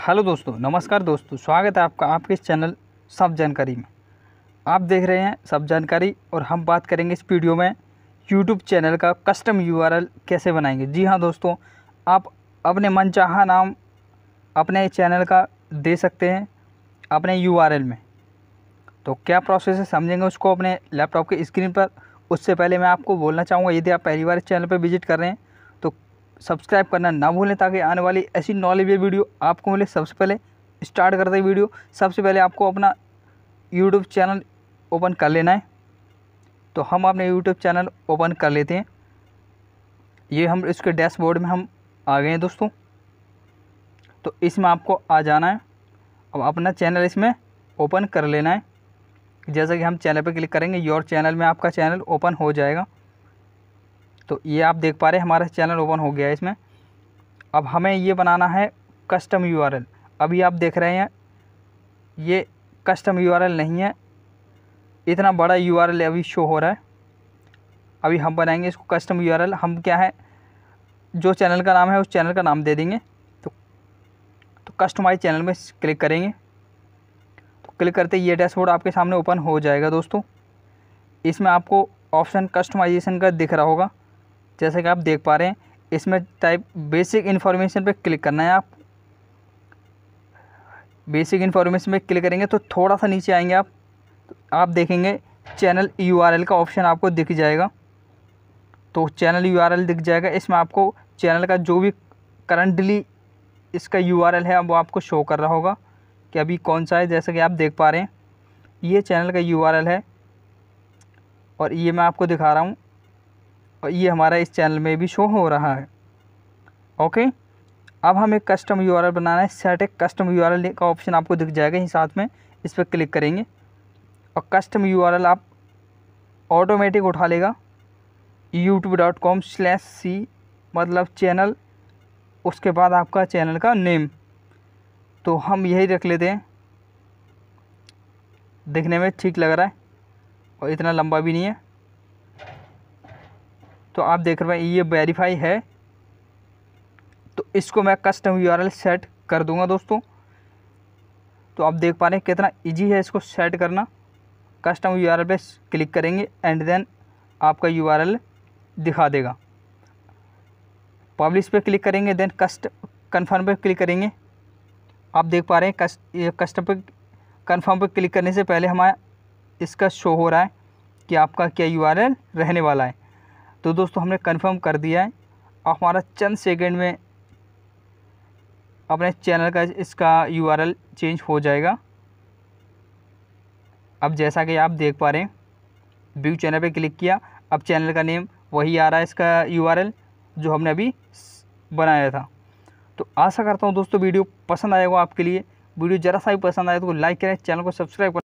Hello दोस्तों, नमस्कार दोस्तों, स्वागत है आपका आपके इस चैनल सब जानकारी में। आप देख रहे हैं सब जानकारी और हम बात करेंगे इस वीडियो में यूट्यूब चैनल का कस्टम यूआरएल कैसे बनाएँगे। जी हाँ दोस्तों, आप अपने मनचाहा नाम अपने चैनल का दे सकते हैं अपने यूआरएल में। तो क्या प्रोसेस है समझेंगे उसको अपने लैपटॉप के स्क्रीन पर। उससे पहले मैं आपको बोलना चाहूँगा, यदि आप पहली बार इस चैनल पर विज़िट कर रहे हैं सब्सक्राइब करना ना भूलें ताकि आने वाली ऐसी नॉलेज वीडियो आपको मिले सबसे पहले। स्टार्ट करते हैं वीडियो सबसे पहले आपको अपना यूट्यूब चैनल ओपन कर लेना है। तो हम अपने यूट्यूब चैनल ओपन कर लेते हैं। ये हम इसके डैशबोर्ड में हम आ गए हैं दोस्तों। तो इसमें आपको आ जाना है। अब अपना चैनल इसमें ओपन कर लेना है। जैसा कि हम चैनल पर क्लिक करेंगे योर चैनल में आपका चैनल ओपन हो जाएगा। तो ये आप देख पा रहे हैं, हमारा चैनल ओपन हो गया है इसमें। अब हमें ये बनाना है कस्टम यूआरएल। अभी आप देख रहे हैं, ये कस्टम यूआरएल नहीं है। इतना बड़ा यूआरएल अभी शो हो रहा है। अभी हम बनाएँगे इसको कस्टम यूआरएल। हम क्या है, जो चैनल का नाम है, उस चैनल का नाम दे देंगे। तो तो कस्टमाइज चैनल में क्लिक करेंगे। तो क्लिक करते ये डैशबोर्ड आपके सामने ओपन हो जाएगा दोस्तों। इसमें आपको ऑप्शन कस्टमाइजेशन का दिख रहा होगा। जैसे कि आप देख पा रहे हैं, इसमें टाइप बेसिक इन्फॉर्मेशन पे क्लिक करना है आप। बेसिक इन्फॉर्मेशन पे क्लिक करेंगे तो थोड़ा सा नीचे आएँगे आप। आप देखेंगे चैनल यूआरएल का ऑप्शन आपको दिख जाएगा। तो चैनल यूआरएल दिख जाएगा। इसमें आपको चैनल का जो भी करंटली इसका यूआरएल है, वो आपको शो कर रहा होगा कि अभी कौन सा है। जैसे कि आप देख पा रहे हैं, ये चैनल का यूआरएल है। और ये मैं आपको दिखा रहा हूँ। और ये हमारा इस चैनल में भी शो हो रहा है। ओके अब हमें कस्टम यूआरएल बनाना है। सेट एक कस्टम यूआरएल का ऑप्शन आपको दिख जाएगा ही साथ में। इस पर क्लिक करेंगे। और कस्टम यूआरएल आप ऑटोमेटिक उठा लेगा। YouTube dot com slash c मतलब चैनल उसके बाद आपका चैनल का नेम तो हम यही रख लेते हैं। देखने में ठीक लग रहा है। और इतना लंबा भी नहीं है। तो आप देख रहे हैं, ये वेरीफाई है। तो इसको मैं कस्टम यूआरएल सेट कर दूँगा दोस्तों। तो आप देख पा रहे हैं कितना इजी है इसको सेट करना। कस्टम यूआरएल पे क्लिक करेंगे एंड देन आपका यूआरएल दिखा देगा। पब्लिश पे क्लिक करेंगे देन कस्ट कन्फर्म पे क्लिक करेंगे। आप देख पा रहे हैं कस्ट ये कस्टम पे कन्फर्म पे क्लिक करने से पहले हमारा, इसका शो हो रहा है कि आपका क्या यूआरएल रहने वाला है। तो दोस्तों, हमने कंफर्म कर दिया है। और हमारा चंद सेकंड में अपने चैनल का इसका यूआरएल चेंज हो जाएगा। अब जैसा कि आप देख पा रहे हैं व्यू चैनल पे क्लिक किया। अब चैनल का नेम वही आ रहा है इसका यूआरएल जो हमने अभी बनाया था। तो आशा करता हूँ दोस्तों, वीडियो पसंद आएगा आपके लिए। वीडियो ज़रा सा भी पसंद आए तो लाइक करें, चैनल को सब्सक्राइब करें।